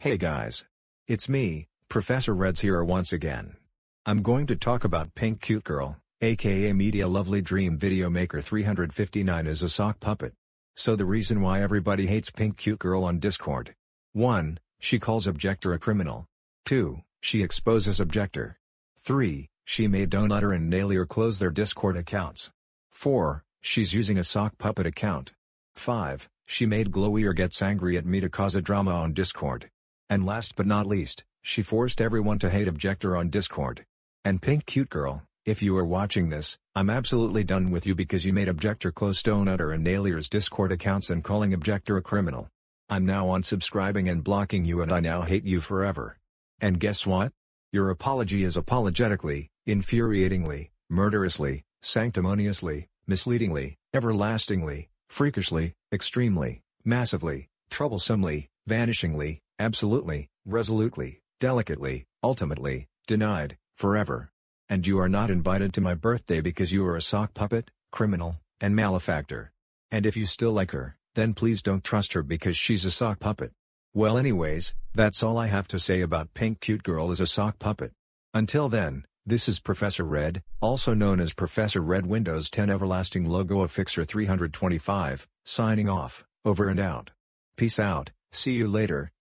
Hey guys. It's me, Professor Reds here once again. I'm going to talk about Pink Cute Girl, aka Media Lovely Dream Video Maker 359 is a sock puppet. So the reason why everybody hates Pink Cute Girl on Discord. 1. She calls Objecter a criminal. 2. She exposes Objecter. 3. She made Donutter and Nailier close their Discord accounts. 4. She's using a sock puppet account. 5. She made Glowier gets angry at me to cause a drama on Discord. And last but not least, she forced everyone to hate Objecter on Discord. And Pink Cute Girl, if you are watching this, I'm absolutely done with you because you made Objecter close Stone Utter and Nailier's Discord accounts and calling Objecter a criminal. I'm now unsubscribing and blocking you and I now hate you forever. And guess what? Your apology is apologetically, infuriatingly, murderously, sanctimoniously, misleadingly, everlastingly, freakishly, extremely, massively, troublesomely, vanishingly, absolutely, resolutely, delicately, ultimately, denied, forever. And you are not invited to my birthday because you are a sock puppet, criminal, and malefactor. And if you still like her, then please don't trust her because she's a sock puppet. Well anyways, that's all I have to say about Pink Cute Girl as a sock puppet. Until then, this is Professor Red, also known as Professor Red Windows 10 Everlasting Logo Affixer 325, signing off, over and out. Peace out, see you later,